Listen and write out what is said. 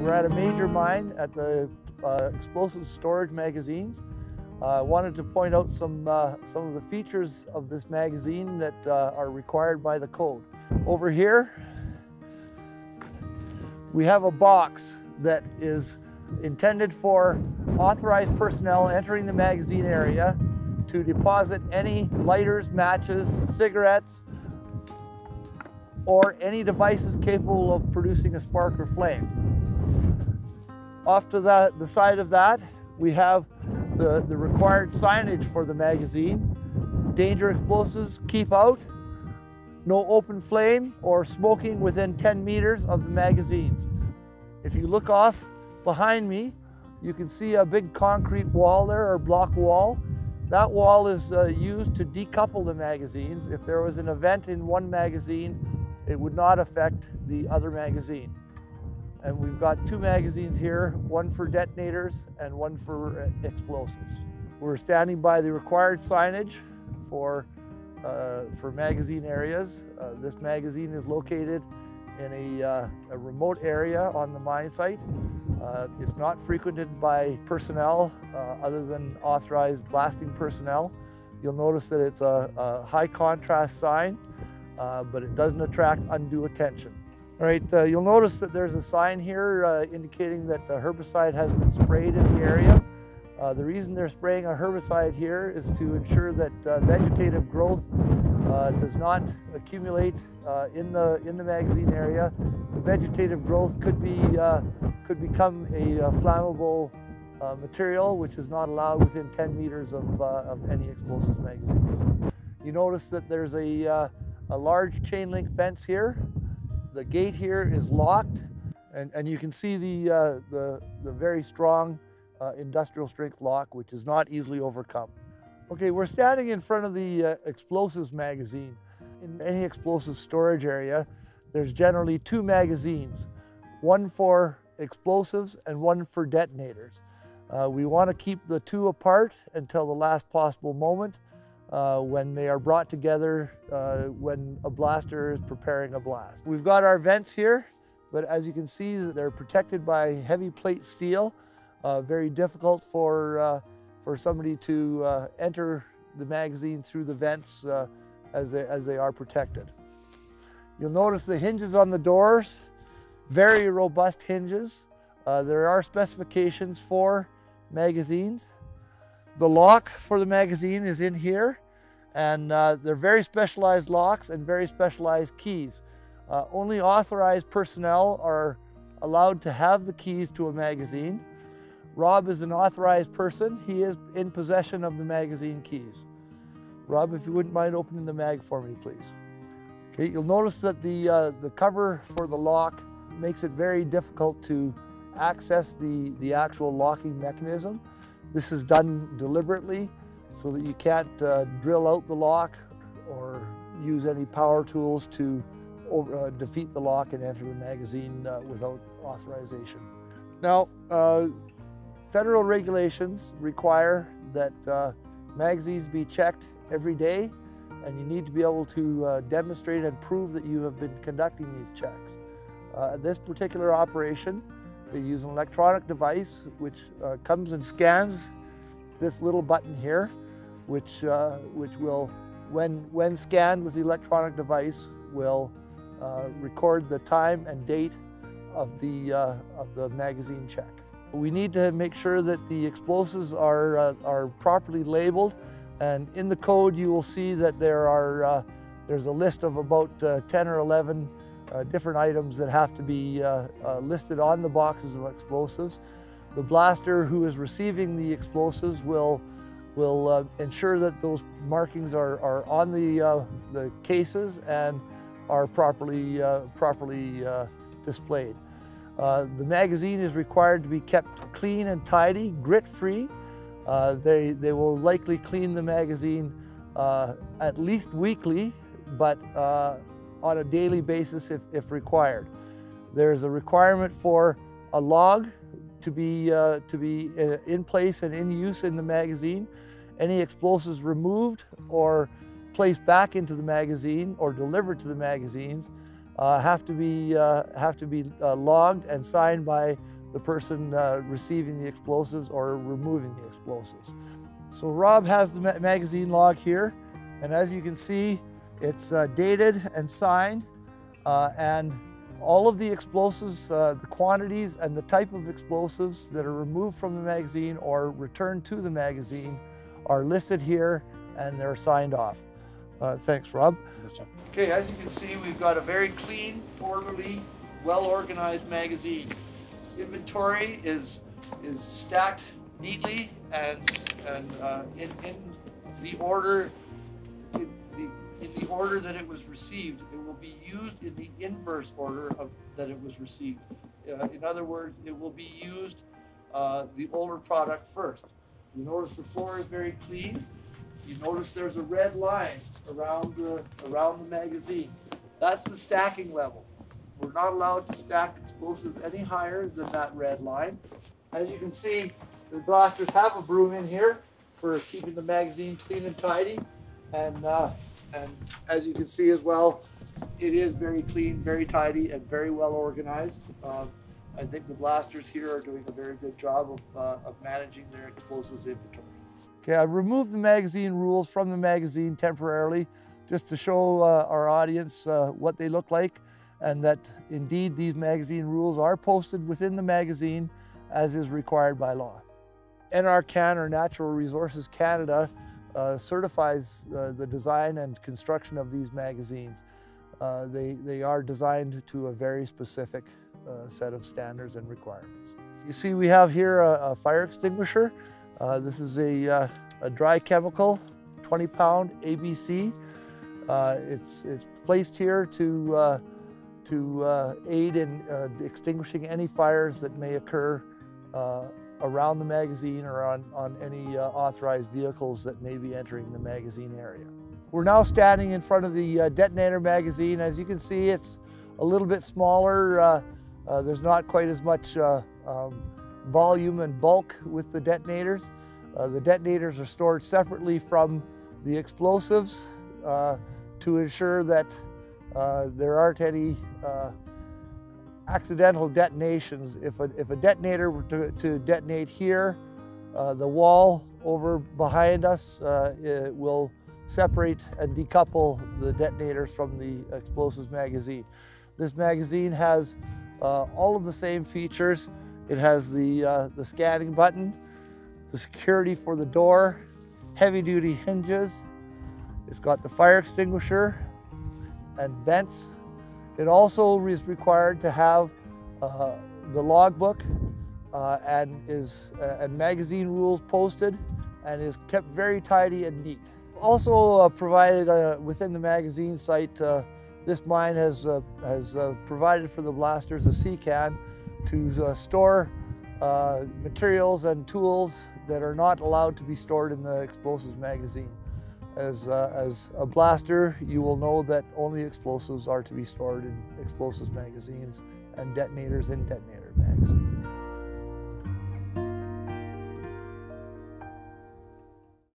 we're at a major mine at the uh, explosive storage magazines. Uh, I wanted to point out some, uh, some of the features of this magazine that uh, are required by the code. Over here, we have a box that is intended for authorized personnel entering the magazine area to deposit any lighters, matches, cigarettes, or any devices capable of producing a spark or flame. Off to the, the side of that, we have the, the required signage for the magazine. Danger explosives, keep out. No open flame or smoking within 10 meters of the magazines. If you look off behind me, you can see a big concrete wall there or block wall. That wall is uh, used to decouple the magazines. If there was an event in one magazine, it would not affect the other magazine. And we've got two magazines here, one for detonators and one for uh, explosives. We're standing by the required signage for, uh, for magazine areas. Uh, this magazine is located in a, uh, a, remote area on the mine site. Uh, it's not frequented by personnel uh, other than authorized blasting personnel. You'll notice that it's a, a high contrast sign, but it doesn't attract undue attention. All right, uh, you'll notice that there's a sign here uh, indicating that the herbicide has been sprayed in the area. Uh, the reason they're spraying a herbicide here is to ensure that uh, vegetative growth uh, does not accumulate uh, in the in the magazine area. The vegetative growth could be could become a flammable material, which is not allowed within 10 meters of, of any explosives magazines. You notice that there's a a large chain link fence here the gate here is locked and, and you can see the, uh, the, the, very strong uh, industrial strength lock, which is not easily overcome. Okay, we're standing in front of the uh, explosives magazine. In any explosive storage area, there's generally two magazines, one for explosives and one for detonators. Uh, we want to keep the two apart until the last possible moment uh, when they are brought together uh, when a blaster is preparing a blast. We've got our vents here, but as you can see, they're protected by heavy plate steel. Uh, very difficult for, uh, for somebody to uh, enter the magazine through the vents uh, as, they, as they are protected. You'll notice the hinges on the doors, very robust hinges. there are specifications for magazines. The lock for the magazine is in here and uh, they're very specialized locks and very specialized keys. Uh, only authorized personnel are allowed to have the keys to a magazine. Rob is an authorized person. He is in possession of the magazine keys. Rob, if you wouldn't mind opening the mag for me, please. Okay, you'll notice that the, uh, the cover for the lock makes it very difficult to access the, the actual locking mechanism. This is done deliberately so that you can't uh, drill out the lock or use any power tools to over, uh, defeat the lock and enter the magazine uh, without authorization. Now, uh, federal regulations require that uh, magazines be checked every day and you need to be able to uh, demonstrate and prove that you have been conducting these checks. this particular operation, they use an electronic device which comes and scans this little button here, which, uh, which will, when, when scanned with the electronic device, will uh, record the time and date of the, uh, of the magazine check. We need to make sure that the explosives are, uh, are properly labeled and in the code you will see that there are, uh, there's a list of about uh, 10 or 11 different items that have to be listed on the boxes of explosives. The blaster who is receiving the explosives will, will uh, ensure that those markings are, are on the, uh, the cases and are properly, uh, properly uh, displayed. Uh, the magazine is required to be kept clean and tidy, grit-free. Uh, they, they will likely clean the magazine at least weekly, but on a daily basis if, if required. There's a requirement for a log to be, uh, to be uh, in place and in use in the magazine. Any explosives removed or placed back into the magazine or delivered to the magazines uh, have to be, uh, have to be uh, logged and signed by the person uh, receiving the explosives or removing the explosives. So Rob has the ma magazine log here, and as you can see, it's uh, dated and signed, uh, and all of the explosives, uh, the quantities and the type of explosives that are removed from the magazine or returned to the magazine are listed here and they're signed off. Uh, thanks, Rob. Okay, as you can see, we've got a very clean, orderly, well-organized magazine. Inventory is is stacked neatly and and uh, in, in the order in the, in the order that it was received. It will be used in the inverse order of that it was received. Uh, in other words, it will be used uh, the older product first. You notice the floor is very clean. You notice there's a red line around the around the magazine. That's the stacking level. We're not allowed to stack explosives any higher than that red line. As you can see, the blasters have a broom in here for keeping the magazine clean and tidy. And, uh, and as you can see as well, it is very clean, very tidy, and very well organized. Uh, I think the blasters here are doing a very good job of, uh, of managing their explosives inventory. Okay, I removed the magazine rules from the magazine temporarily just to show uh, our audience uh, what they look like and that indeed these magazine rules are posted within the magazine as is required by law. NRCan or Natural Resources Canada uh, certifies uh, the design and construction of these magazines. Uh, they, they are designed to a very specific uh, set of standards and requirements. You see we have here a, a fire extinguisher. Uh, this is a, uh, a, dry chemical, 20 pound ABC. it's, it's placed here to, to aid in extinguishing any fires that may occur around the magazine or on, on any uh, authorized vehicles that may be entering the magazine area. We're now standing in front of the uh, detonator magazine. As you can see, it's a little bit smaller. Uh, uh there's not quite as much uh, um, volume and bulk with the detonators. The detonators are stored separately from the explosives to ensure that there aren't any accidental detonations. If a, if a detonator were to, to detonate here, uh, the wall over behind us uh, will separate and decouple the detonators from the explosives magazine. This magazine has uh, all of the same features. It has the, uh, the scanning button, the security for the door, heavy duty hinges. It's got the fire extinguisher and vents it also is required to have uh, the logbook uh, and is uh, and magazine rules posted and is kept very tidy and neat. Also uh, provided uh, within the magazine site, uh, this mine has, has provided for the blasters a C-can to store materials and tools that are not allowed to be stored in the explosives magazine. As, uh, as a blaster, you will know that only explosives are to be stored in explosives magazines and detonators in detonator bags.